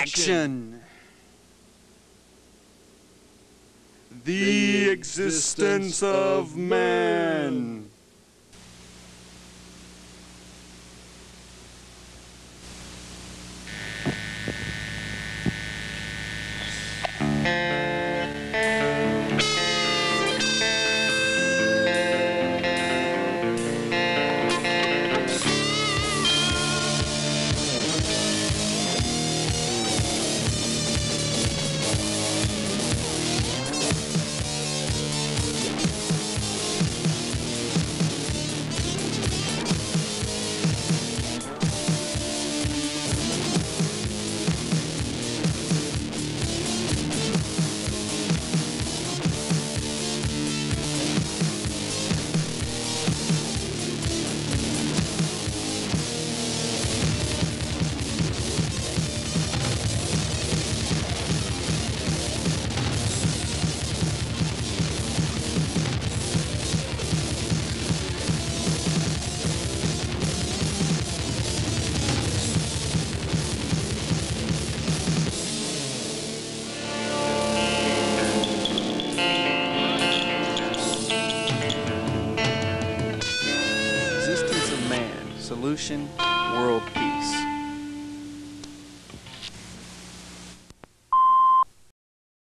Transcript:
Action. The existence of man. Solution. World peace.